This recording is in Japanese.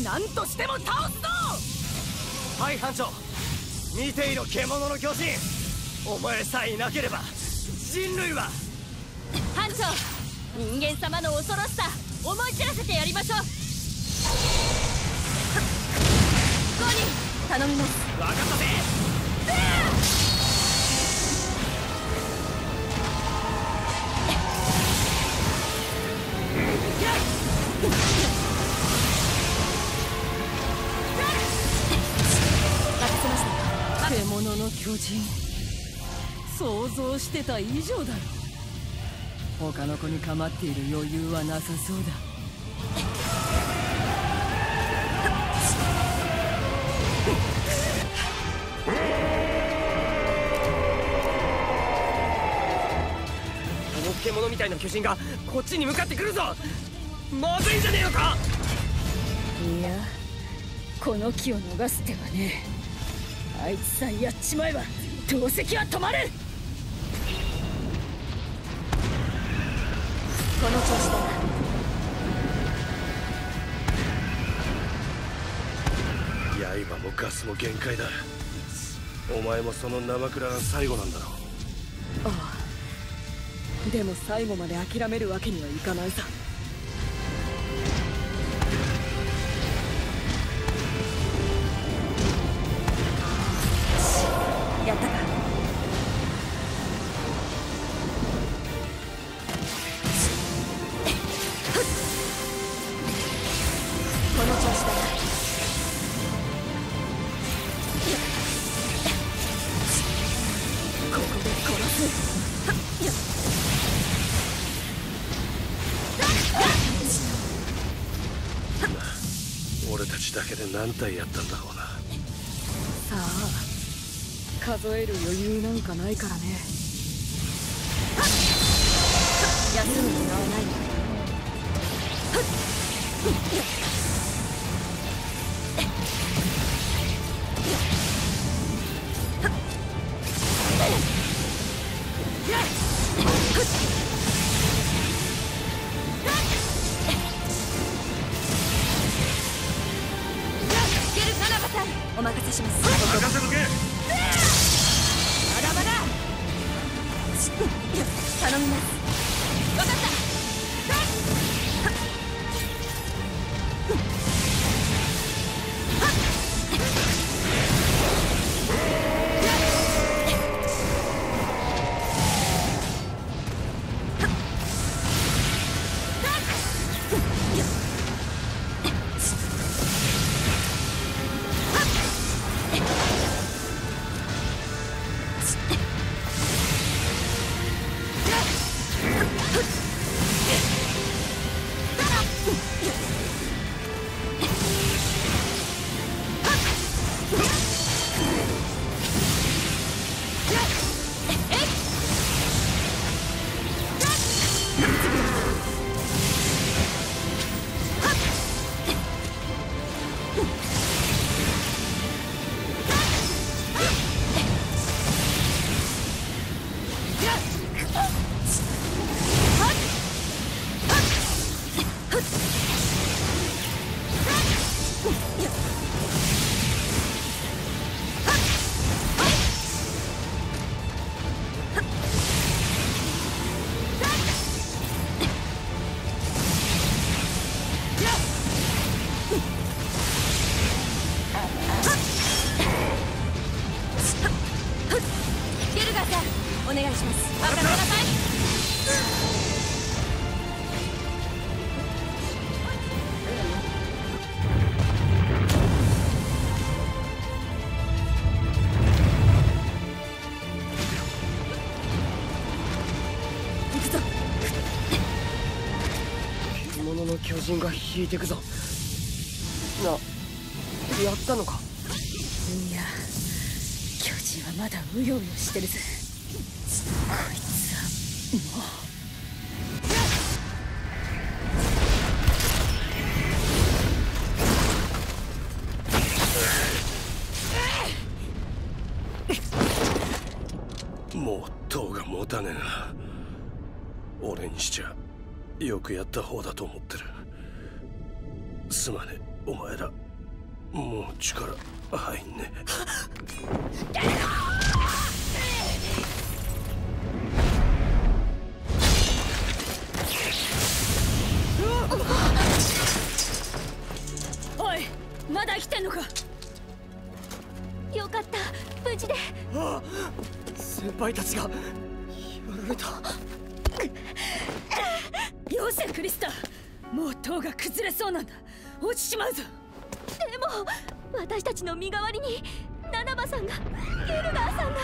何としても倒すぞ。はい班長。見ていろ獣の巨人。お前さえいなければ人類は。班長人間様の恐ろしさ思い知らせてやりましょう。ゴニー頼みます。分かったぜ。獣の巨人。想像してた以上だ。他の子に構っている余裕はなさそうだ。あの獣みたいな巨人がこっちに向かってくるぞ。まずいんじゃねえのか。いやこの木を逃す手はねあいつさえやっちまえば投石は止まる。この調子だ刃もガスも限界だ。お前もその生倉が最後なんだろう。ああ。でも最後まで諦めるわけにはいかないさちだけで何体やったんだろうな。さあ数える余裕なんかないからね。休む暇はない。します任せとけ。まだまだ頼みますお願いします。任せなさい行くぞ。獣の巨人が引いてくぞ。なやったのかいや巨人はまだうようよしてるぜ。こいつ。はもうもう塔が持たねえな。俺にしちゃよくやった方だと思ってる。すまねえお前ら。もう力。入んね。おいまだ生きてんのか？よかった。無事で。あ先輩たちが。やられた。よせクリスタ。もう塔が崩れそうなんだ。落ちちまうぞ私たちの身代わりにナナバさんがギルガーさんが。